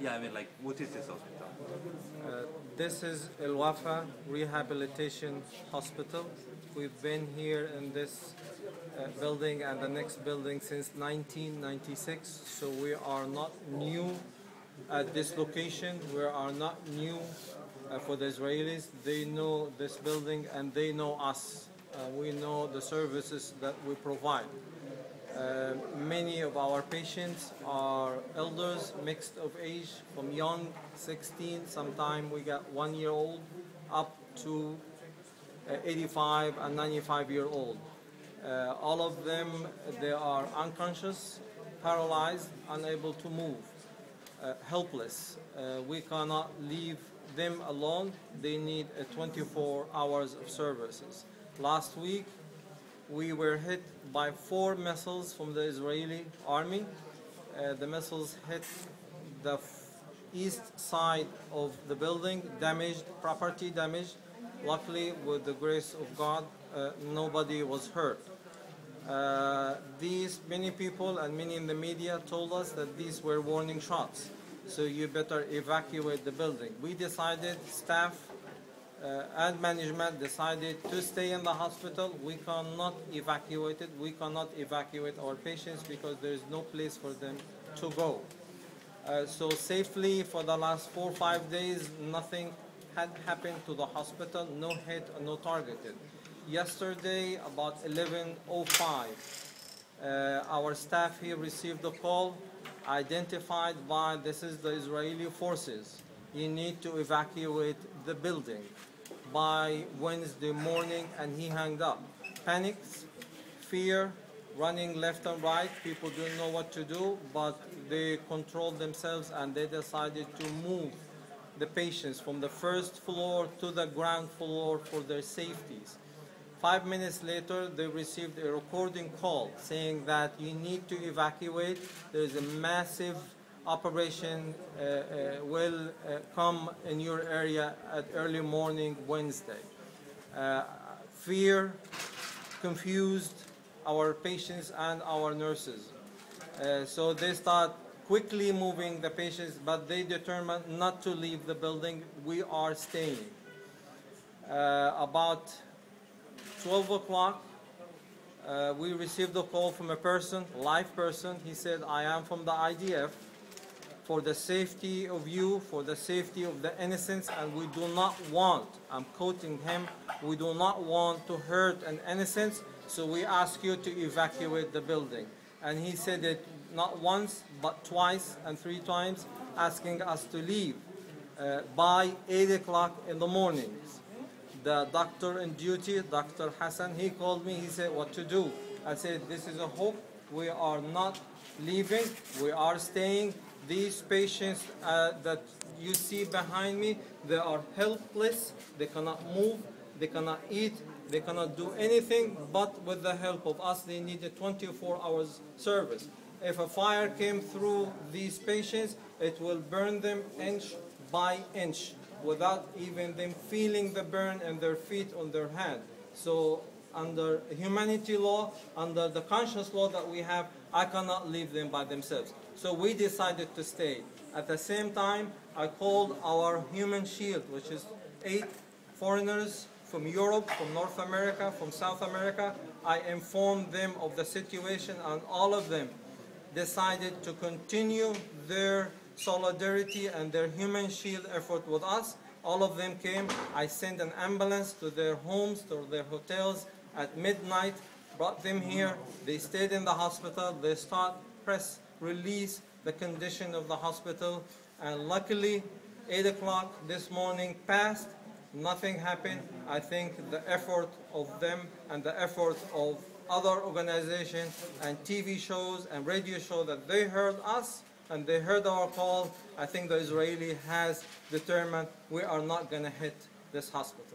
Yeah, I mean, like, what is this hospital? Uh, this is El Wafa Rehabilitation Hospital. We've been here in this uh, building and the next building since 1996, so we are not new at this location. We are not new uh, for the Israelis. They know this building and they know us. Uh, we know the services that we provide. Uh, many of our patients are elders, mixed of age, from young, 16, sometime we got one year old, up to uh, 85 and 95 year old. Uh, all of them, they are unconscious, paralyzed, unable to move, uh, helpless. Uh, we cannot leave them alone. They need uh, 24 hours of services. Last week, we were hit by four missiles from the Israeli army. Uh, the missiles hit the east side of the building, damaged, property damaged. Luckily, with the grace of God, uh, nobody was hurt. Uh, these many people and many in the media told us that these were warning shots, so you better evacuate the building. We decided, staff and management decided to stay in the hospital. We cannot evacuate it. We cannot evacuate our patients because there is no place for them to go. Uh, so safely for the last four or five days, nothing had happened to the hospital, no hit, no targeted. Yesterday, about 11.05, uh, our staff here received a call identified by this is the Israeli forces. You need to evacuate the building by Wednesday morning, and he hung up. Panics, fear, running left and right. People didn't know what to do, but they controlled themselves and they decided to move the patients from the first floor to the ground floor for their safeties. Five minutes later, they received a recording call saying that you need to evacuate. There is a massive operation uh, uh, will uh, come in your area at early morning Wednesday. Uh, fear, confused our patients and our nurses. Uh, so they start quickly moving the patients, but they determined not to leave the building. We are staying. Uh, about 12 o'clock, we received a call from a person, live person. He said, I am from the IDF for the safety of you, for the safety of the innocents, and we do not want, I'm quoting him, we do not want to hurt an innocent, so we ask you to evacuate the building. And he said it not once, but twice and three times, asking us to leave uh, by 8 o'clock in the morning. the doctor in duty, Dr. Hassan, he called me, he said, what to do? I said, this is a hope. We are not leaving. We are staying. These patients uh, that you see behind me, they are helpless. They cannot move. They cannot eat. They cannot do anything but with the help of us. They need a 24 hours service. If a fire came through these patients, it will burn them inch by inch without even them feeling the burn in their feet on their hand. So under humanity law, under the conscience law that we have, I cannot leave them by themselves. So we decided to stay. At the same time, I called our human shield, which is eight foreigners from Europe, from North America, from South America. I informed them of the situation and all of them decided to continue their solidarity and their human shield effort with us. All of them came. I sent an ambulance to their homes, to their hotels at midnight, brought them here. They stayed in the hospital. They start press release the condition of the hospital. And luckily, 8 o'clock this morning passed. Nothing happened. I think the effort of them and the effort of other organizations and TV shows and radio shows that they heard us and they heard our call. I think the Israeli has determined we are not going to hit this hospital.